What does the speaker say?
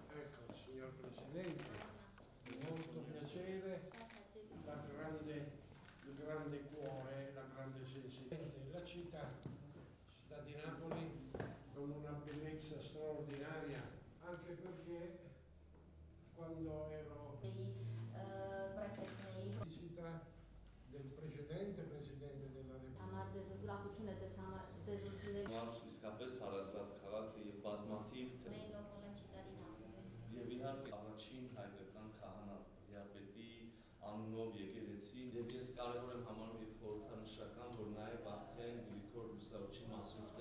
Ecco, signor Presidente, molto piacere, la grande, il grande cuore, la grande sensibilità. La città, città di Napoli, con una bellezza straordinaria, anche perché quando ero Nei uh, prefect-nei visita del precedente Presidente della Repubblica, համար ձեզ ուրախություն է ձեզ համար ձեզ ուղղել Մար իսկապես հարազատ քաղաք է եւ բազմաթիվ իհարկե առաջին հայկական քահանա Յապետի անունով եկեղեցի եւ ես կարեւոր եմ համարում եւ խորհրդանշական որ նաեւ արդեն Գրիգոր Լուսավորչի մասնորդը